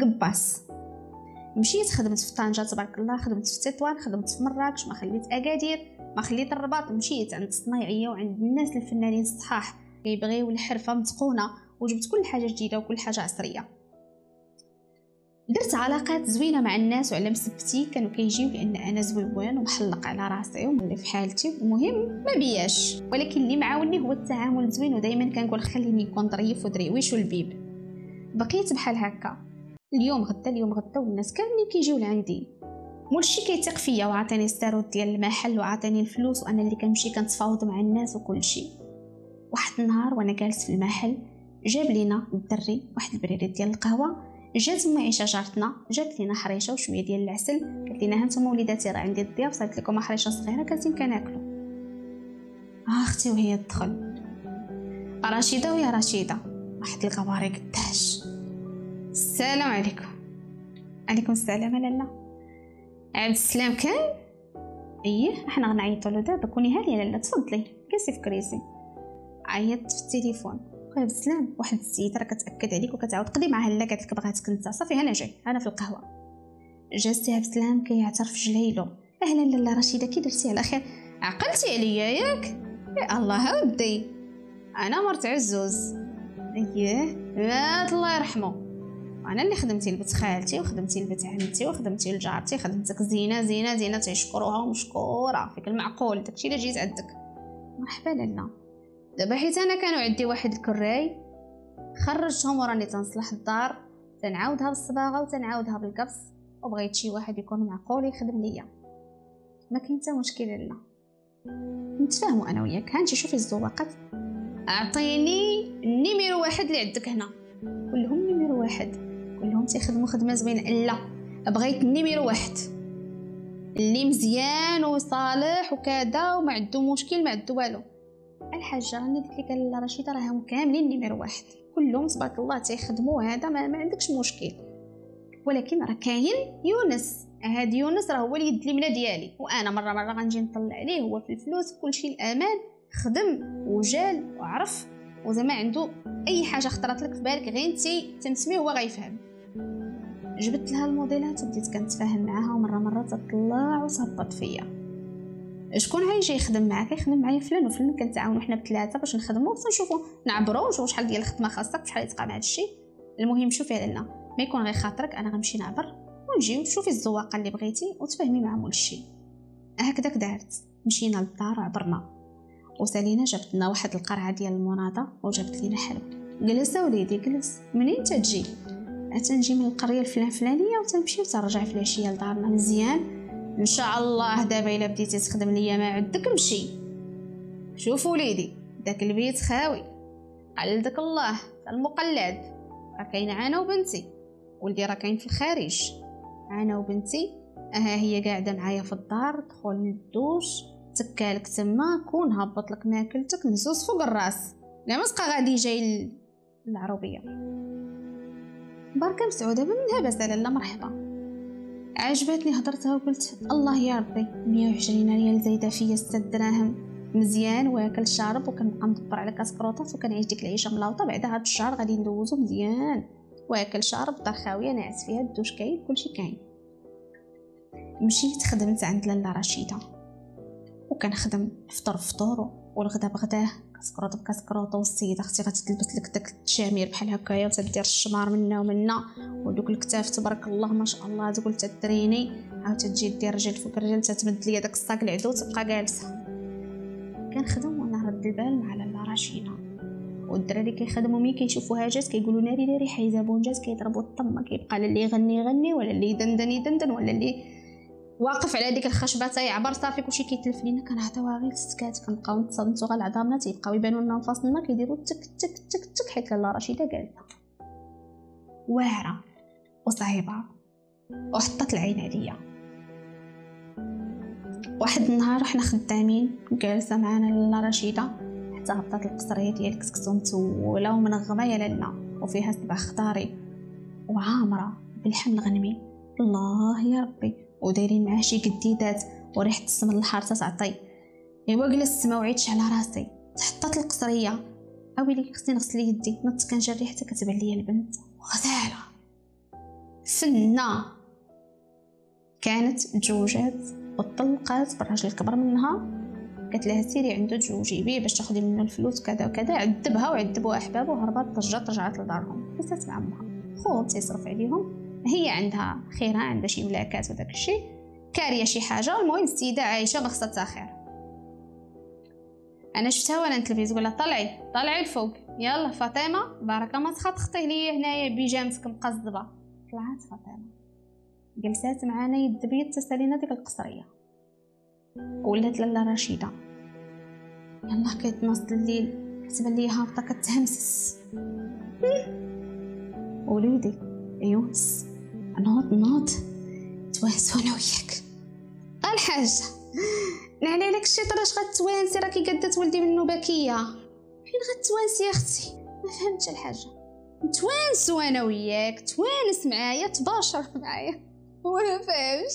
قباص مشيت خدمت في طنجة تبارك الله خدمت في تطوان خدمت في مراكش ما خليت أكادير ما خليت الرباط. مشيت عند الصنايعيه وعند الناس الفنانين الصحاح كيبغيو الحرفة متقونة وجبت كل حاجة جديدة وكل حاجة عصرية. درت علاقات زوينة مع الناس وعلى مسبتي كانوا كيجيو لأن أنا زويون ومحلق على راسي ومولي في حالتي المهم ما بياش. ولكن اللي معاوني هو التعامل زوين ودائما كنقول خليني نكون ظريف ودريويش والبيب بقيت بحال هكا. اليوم غدا اليوم غدا والناس كاملين كيجيو لعندي. مولشي كيثق فيا وعطاني الساروت ديال المحل وعطاني الفلوس وأنا اللي كنمشي كنتفاوض مع الناس وكل شيء واحد النهار وأنا جالس في المحل جاب لينا الدري واحد البريري ديال القهوة جات ام عيشة جارتنا جابت لينا حريشة وشوية ديال العسل قالت لنا هانتوما وليداتي راه عندي الضياف صايبت لكم حريشة صغيرة كنتي كناكلو آه أختي وهي تدخل. رشيدة ويا رشيدة. واحد الغواري قداش السلام عليكم. عليكم السلام لالا عبد السلام كان؟ إيه إحنا غنعيطوا له دابا كوني هانية لالا تفضلي كاسي في كريسي عيطت في التليفون. عبد السلام واحد السيده راه كتأكد عليك وكتعاود قضي معها لا قالت لك بغاتك انت صافي أنا جاي. أنا في القهوة. جا سي عبد السلام كيعترف جليلو. أهلا لالا رشيدة كي درتي على خير؟ عقلتي عليا ياك؟ يا الله ودي أنا مرت عزوز. اييه مات الله يرحمه. أنا اللي خدمتي لبنت خالتي وخدمتي لبنت عمتي وخدمتي لجارتي خدمتك زينة زينة زينة تيشكروها ومشكورة. فيك المعقول داكشي اللي جيت عندك. مرحبا لالا دابا حيت أنا كانوا عندي واحد الكراي خرجتهم وراني تنصلح الدار تنعاودها بالصباغه وتنعاودها بالقبص وبغيت شي واحد يكون معقول يخدم ليا. ما كاين حتى مشكل لا نتفاهموا أنا وياك. هانتي شوفي الزواقات أعطيني النيميرو واحد اللي عندك هنا كلهم نيميرو واحد. كلهم تيخدموا خدمه زوينة. لا بغيت النيميرو واحد. اللي مزيان وصالح وكذا وما عنده مشكل ما عنده والو. الحاجة راني قلت لك لا رشيدة راهم كاملين نيميرو واحد. كلهم تبارك الله تيخدموا هذا ما, ما عندكش مشكل. ولكن راه كاين يونس. هاد يونس راه هو اليد اليمنى ديالي. وأنا مرة مرة غنجي نطلع عليه هو في الفلوس كلشي الأمان. خدم وجال وعرف. وزعما عنده أي حاجة خطرات لك في بالك غير أنت تنسميه هو غيفهم. جبت لها الموديلات وبديت كنتفاهم معاها ومرة مرة تطلع وتهبط فيا. شكون غيجي يخدم معاك؟ يخدم معايا فلان وفلان كنتعاونوا حنا بثلاثه باش نخدموا ونشوفوا نعبروا ونشوفوا شحال ديال الخدمة خاصك شحال يتقام هذا الشيء المهم شوفي لنا. ما يكون غير خاطرك أنا غنمشي نعبر. ونجي وتشوفي الزواقه اللي بغيتي وتفهمي مع مول الشيء هكذاك دارت. مشينا للدار عبرنا. وسالينا جابت لنا واحد القرعة ديال المناضه وجابت لينا حلوى جلس وليدي جلس. منين تجي؟ تنجي من القرية الفلان فلانيه وتنمشي وترجع في العشية لدارنا. مزيان. إن شاء الله دابا إلا بديتي تخدم ليا ما عندك مشي شوف وليدي داك البيت خاوي. قلدك الله المقلد. راه كاين أنا وبنتي. ولدي راه كاين في الخارج. أنا وبنتي ها هي قاعدة معايا في الدار دخل ندوش تكالك تما كون هبط لك ماكلتك نزوز فوق الراس. لا مسقى غادي جاي العروبيه بركة مسعودة منها بس لا مرحبا. عجبتني هضرتها وقلت الله يا ربي مية وعشرين ريال زايدة فيا ستة دراهم مزيان وأكل شارب وكنبقى مدبر على كاس كروطات وكنعيش ديك العيشة ملاوطة بعد هاد الشهر غادي ندوزو مزيان. وأكل شارب دار خاويه ناعس فيها الدوش كاين كلشي كاين. مشيت خدمت عند لاله رشيدة. وكنخدم الفطور فطور. والغدا بغداه كسكروط بكسكروط والسيده أختي غتلبس لك داك التشامير بحال هكايا وتدير الشمار منا ومنا ودوك الكتاف تبارك الله ما شاء الله تقول تدريني عاود تجي دير رجل فوق رجل تتمد ليا داك الصاك العدو تبقى جالسة. كنخدم وأنا رد البال مع لاله رشيدة. والدراري كيخدموا ملي كيشوفوها جات كيقولوا ناري ناري حيزه بونجات كيضربوا الطمه كيبقى اللي يغني يغني ولا اللي يدندن يدندن ولا اللي واقف على ديك الخشبة تيعبر صافي كلشي كيتلف لينا كنعطيوها غير السكات كنبقاو نتصنتو غير العظامنا تيبقاو يبانو لنا مفاصلنا كيديروا تك تك تك تك حيت لاله رشيدة جالسه واعرة وصعيبة وحطت العين عليا. واحد النهار حنا خدامين جالسة معانا لاله رشيدة حتى هبطات القصرية ديال الكسكسو متولة ومنغمة يا لالا وفيها سبع خضاري وعامرة بالحمل غنمي. الله يا ربي. ودايرين معاه شي جديدات وريحة السمن الحار تعطي. إيوا جلست ما وعيتش على راسي. تحطات القصرية. اويلي خصني نغسل يدي. نط كنجري حتى كتبان ليا البنت. غزالة سنة. كانت تزوجات وطلقات بالراجل الكبر منها. قالت لها سيري عنده تزوجي بيه باش تاخدي منه الفلوس كذا وكذا. عذبها وعذبوا أحبابه وهربت طجات رجعت لدارهم. جلست مع أمها. خو تيصرف عليهم. هي عندها خيرها عندها شي ملاكات وداك الشيء كاريه شي حاجة المهم السيدة عايشة ما خصها خير أنا شفتها وأنا نتلفز قولها طلعي طلعي الفوق يلا فاطمة بارك ما تخطخطي ليا هنايا بيجامتك مقزبة. طلعت فاطمة. جلسات معانا يد بيد تسألينا ديك القصرية. ولات لاله رشيدة. يلا كيتنص الليل. كتبان ليا هابطة كتهمسس. وليدي يونس نوض نوض. توانس وأنا وياك. الحاجة نعني لك الشيطان اش غتوانسي؟ راكي قاده تولدي منو باكيه فين غتوانسي يا أختي؟ ما فهمتش الحاجة. نتوانسو أنا وياك. توانس معايا تباشر معايا. وما فهمش.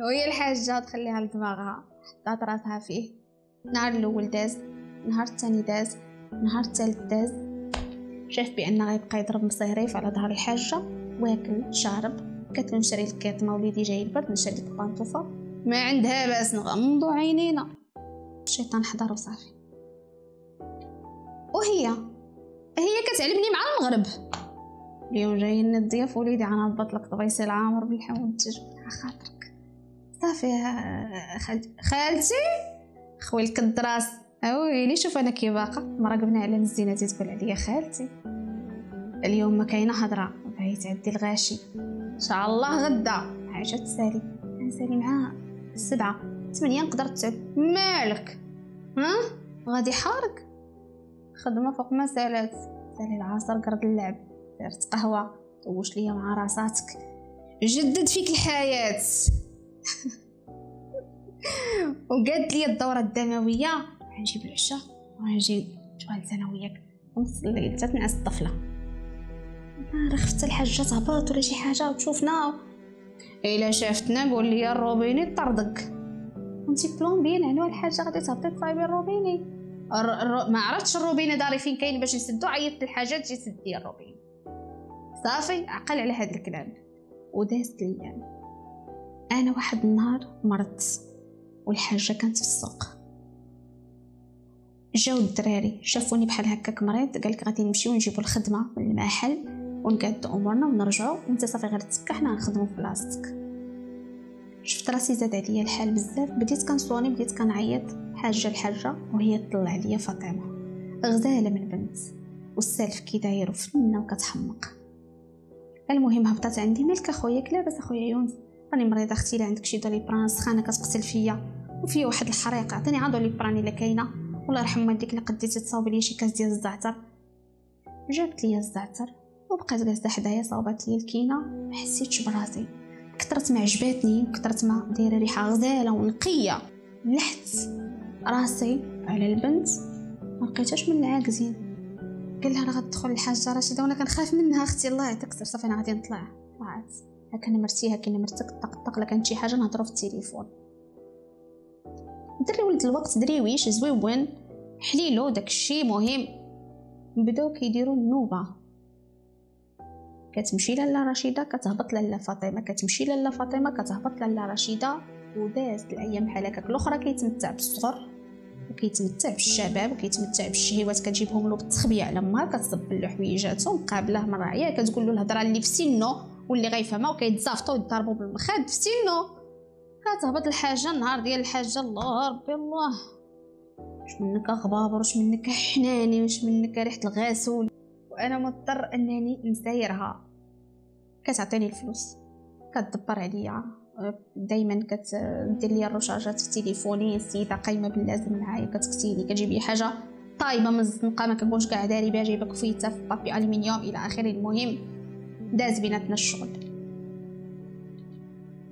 وهي الحاجة تخليها لدماغها. حطات راسها فيه. النهار الأول داز النهار الثاني داز النهار الثالث داز. شاف بان غيبقى يضرب مصيريف على ظهر الحاجة. واكل شارب. قالت له نشري لك كاتمه وليدي جاي البرد نشري لك بانطوفه ما عندها بأس نغمضو عينينا. الشيطان حضر وصافي. وهي؟ هي كتعلمني مع المغرب. اليوم جايين الضياف وليدي أنا هبط لك طبيسي العامر باللحم والدجاج خاطرك. صافي خالتي خوي الكدراس. اويلي شوف أنا كي باقا مراقبنا على مزينه تقول عليا خالتي. اليوم ما كاينة هضره بغيت تعدي الغاشي. إن شاء الله غدا. حاجة تسالي. نسالي معاها سبعة ثمانية نقدر تسعد مالك؟ ها؟ غادي حارق خدمة فوق ما سالات سالي العصر قرد اللعب. درت قهوة. دوش ليا مع راساتك. جدد فيك الحياة. وقالت لي الدورة الدموية. غنجيب العشاء. وغنجي جوالس أنا وياك ونصلي تنعس الطفلة. راه خفت الحاجة تهبط ولا شي حاجة وتشوفنا. إلا شافتنا قول لي الروبيني طردك. أنت بلومبين يعني الحاجة غادي تهبطي تصايبي الروبيني ما عرفتش الروبيني داري فين كاين باش يسدو عيطت الحاجات تجي سدي الروبيني صافي عقل على هذا الكلام. ودازت الأيام أنا واحد النهار مرضت والحاجة كانت في السوق. جاو الدراري شافوني بحال هكاك مريض قالك غادي نمشيو نجيبو الخدمة من المحل. ونقاد امورنا ونرجعو وانت صافي غير تسكى حنا نخدمو في بلاصتك شفت راسي زاد عليا الحال بزاف بديت كنصوني بديت كنعيط حاجة لحاجة وهي تطلع عليا فاطمة. غزالة من بنت والسالف كي داير وفنه وكتحمق. المهم هبطات عندي مالك أخويا لاباس أخويا يونس. راني مريضة أختي لا عندك شي Doliprane سخانه كتقتل فيا. وفي واحد الحريقه عطيني عاد Doliprane الا كاينة. الله يرحم والديك اللي قديتي تصاوب لي شي كاس ديال الزعتر. جابت لي الزعتر. وبقيت جالسة حدايا صوبات لي الكينه ما حسيتش براسي. كثرت ما عجباتني كثرت ما دايرة ريحة غزالة ونقية. لحت راسي على البنت ما لقيتهاش من العاكزين قال لها راه غتدخل الحاجة رشيده وأنا كنخاف منها أختي الله يعطيك الصحه صافي أنا غادي نطلع. طلعت هكا نمرتي هكا نمرتك طق طق لا كانت شي حاجة نهضروا في التليفون. دري ولد الوقت دريويش زويون حليلو داكشي مهم. بداو كيديروا النوبة. كتمشي لاله رشيدة كتهبط لاله فاطمة كتمشي لاله فاطمة كتهبط لاله رشيدة ودازت الأيام بحال هكاك. الأخرى كيتمتع بالصغر وكيتمتع بالشباب وكيتمتع بالشهوات كتجيبهم له بالتخبيه على ما كتصب له حويجاتو مقابلة من راعيه كتقول له الهضرة اللي في سنو واللي غيفهمها وكيتزافطوا يضربوا بالمخاد في سنو. كتهبط الحاجة النهار ديال الحاجة الله ربي الله. واش منك غبابر واش منك حناني؟ واش منك ريحة الغاسول وأنا مضطر أنني نسايرها كتعطيني الفلوس. كتدبر عليا. دائما كتدير لي الرشاجات في تليفوني السيده قايمة باللازم معايا كتكتيني كتجيب لي حاجة طايبة من الزنقة ما كنكونش كاع داري بها جايبه كفيته في بابي الومنيوم إلى آخره. المهم داز بيناتنا الشغل.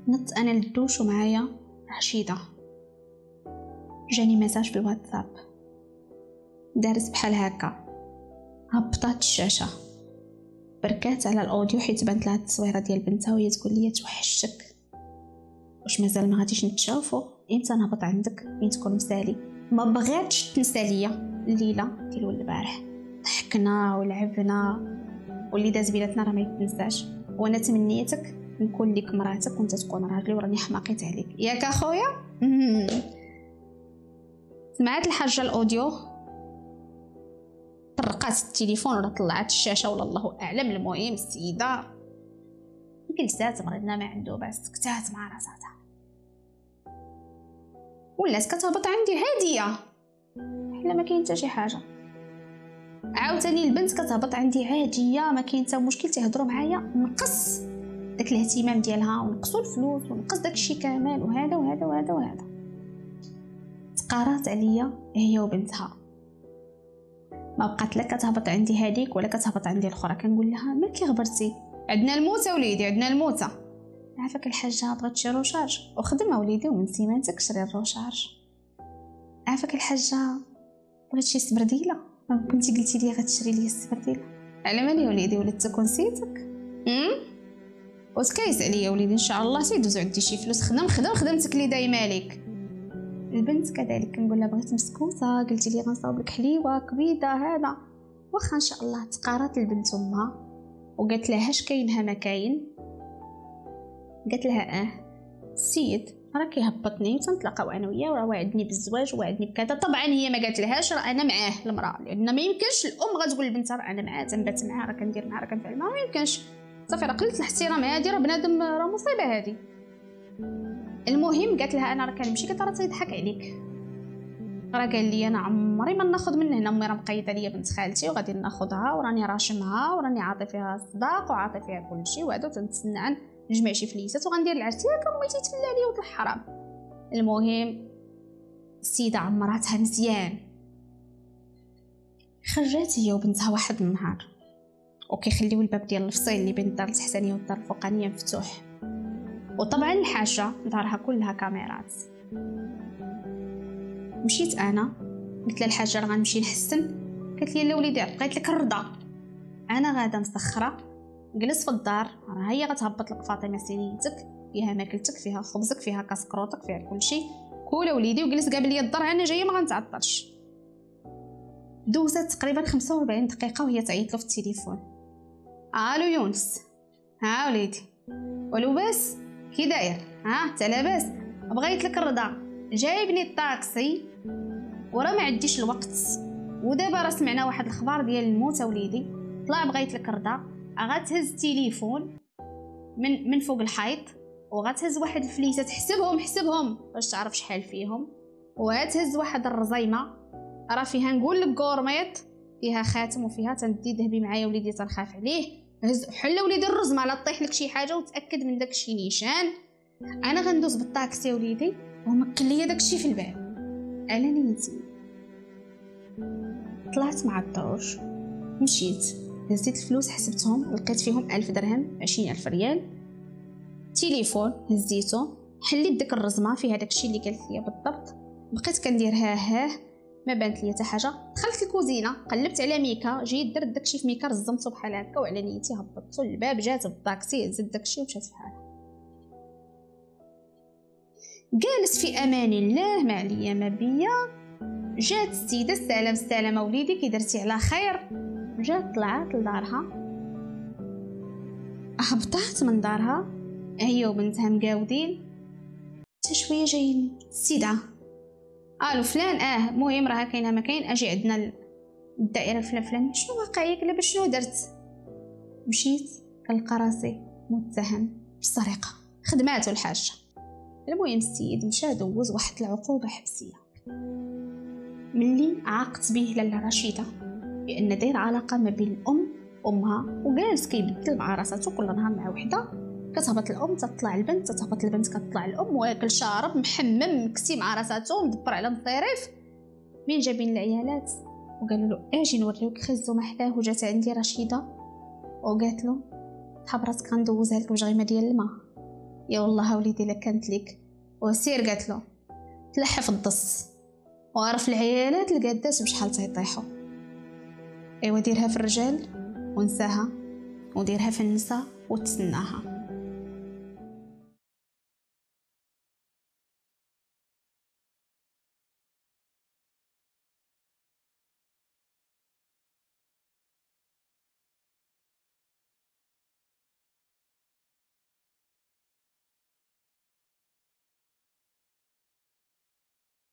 نط أنا للدوش ومعايا رشيده جاني ميساج بالواتساب دارس بحال هكا. هبطات الشاشة. بركات على الأوديو حيت بانت لها التصويرة ديال بنتها وهي تقول لي توحشتك. واش مازال ما غاديش نتشافوا إمتى نهبط عندك فين تكون مسالي. ما بغاتش تنسى ليا الليلة ديال البارح. ضحكنا ولعبنا. واللي داز بيناتنا راه ما يتنساش. وأنا تمنيتك نكون لك مراتك وانت تكون راجلي وراني حماقيت عليك. ياك أخويا؟ سمعت الحاجة الأوديو؟ طرقات التليفون ولا طلعت الشاشة ولا الله أعلم. المهم السيدة جلسات بغينا ما عنده بس سكتات مع راساتها. ولات كتهبط عندي هاديه حنا ما كاين حتى شي حاجة. عاوتاني البنت كتهبط عندي عاديه ما كاين حتى مشكل تيهضروا معايا. نقص داك الاهتمام ديالها ونقصوا الفلوس ونقص داكشي كامل وهذا وهذا وهذا وهذا. تقارات عليا هي وبنتها. ما بقات لا كتهبط عندي هذيك ولا كتهبط عندي الأخرى. كنقول لها مالكي غبرتي؟ عندنا الموتة وليدي عندنا الموتة. عافاك الحاجة بغات تشري recharge وخدمها وليدي ومن سيمانتك شري ال recharge عافاك الحاجة بغيت شي سبرديلة؟ كنتي قلتي لي غتشري لي السبرديلة. على مالي وليدي؟ ولدت تكون نسيتك وتكايس عليا وليدي إن شاء الله سيدوزو عندي شي فلوس. خدم خدم خدمتك لي دايما ليك البنت كذلك كنقول لها بغيت مسكوتة قلتي لي غنصاوب لك حليوة كبيدة هذا. واخا إن شاء الله تقارات البنت أمها. وقالت لها اش كاين ما كاين؟ قالت لها آه. السيد راه كيهبطني وتنتلاقاو أنا وياه وراه وعدني بالزواج وعدني بكذا. طبعا هي ما قالت لهاش راه أنا معاه المرأة. لأن ما يمكنش الأم غتقول لبنتها راه أنا معاه تنبات معاه راه كندير معاه راه كنفعل معاه ما يمكنش. صافي راه قلت الاحترام هادي راه بنادم راه مصيبة هادي. المهم قالت لها أنا راه كنمشي قالت راه تيضحك عليك. راه قال لي أنا عمري ما ناخذ من هنا أمي راه مقيده ليا بنت خالتي وغادي ناخذها وراني راشمها وراني عاطي فيها الصداق وعاطي فيها كلشي وهذا تنتسنى نجمع شي فليسات وغندير العرس. ياك أمي تيتفلى ليا ولد الحرام. المهم السيدة عمراتها مزيان. خرجات هي وبنتها واحد النهار. وكيخليو الباب ديال الفصيل اللي بين الدار التحتانيه والدار الفوقانية مفتوح. وطبعا الحاجة دارها كلها كاميرات. مشيت أنا قلت لها الحاجة راه غنمشي نحسن. قالت لي لا وليدي بقيت لك الرضا. أنا غاده مسخرة جلس في الدار راه هي غتهبط لك فاطمة سنيتك فيها ماكلتك فيها خبزك فيها كاسكروطك فيها كلشي كول وليدي وجلس قابل لي الدار أنا جاية ما غنتعطلش. دوزت تقريبا 45 دقيقة وهي تعيط له في التليفون. ألو يونس. ها وليدي. ولباس كي داير ها انت لاباس بغيت لك الرضا. جايبني الطاكسي ورا ما عنديش الوقت. ودابا راه سمعنا واحد الخبار ديال الموت وليدي طلع بغيت لك الرضا. غتهز التليفون من من فوق الحيط. وغتهز واحد الفليسه تحسبهم حسبهم. باش تعرف شحال فيهم. وغتهز واحد الرزيمة. راه فيها نقول لك غورميط فيها خاتم وفيها تندي. ذهبي معايا وليدي تنخاف عليه. هز حل وليدي الرزمه لا طيح لك شي حاجة وتأكد من داكشي نيشان. أنا غندوز بالطاكسي وليدي ومكن ليا داكشي في الباب. على نيتي. طلعت مع الدروج مشيت. هزيت الفلوس حسبتهم. لقيت فيهم ألف درهم عشرين ألف ريال. تليفون هزيته حليت ديك الرزمه فيها داكشي اللي قالت لي بالضبط. بقيت كندير ها ها ما بانت لي حتى حاجة. دخلت الكوزينة قلبت على ميكا جيت درت داكشي في ميكا رزمته بحال هكا وعلى نيتي هبطت. الباب جات بالطاكسي هزت داكشي ومشات بحالها جالس في أمان الله ما عليا ما بيا. جات السيدة السلام السلام وليدي كي درتي على خير. جات طلعت لدارها. هبطات من دارها. هي وبنتها مقاودين. حتى شوية جايين. السيدة. ألو فلان آه مهم راه كاينة ما كاين أجي عندنا الدائرة الفلان فلان. شنو واقع ياك لاباس شنو درت؟ مشيت كنلقى راسي متهم بالسرقه خدماتو الحاجة. المهم السيد مشى دوز واحد العقوبة حبسية. ملي عاقت به لاله رشيدة بأن داير علاقة ما بين الأم وأمها وجالس كيبدل مع راساتو كل نهار مع وحدة. كتهبط الأم تطلع البنت تهبط البنت كتطلع الأم واكل شارب محمم مكسي مع راساتو مدبر على مصيريف مين جابين العيالات وقالوا له أجي نوريوك خزو محلاه وجات عندي رشيدة. وقالت له حاب راسك غندوزها لك بجغيمه ديال الماء. يا والله وليدي إلا كانت لك وسير قالت له تلحف الضص وعرف العيالات القداس بشحال تيطيحوا إيوا ديرها في الرجال ونساها وديرها في النساء وتسناها.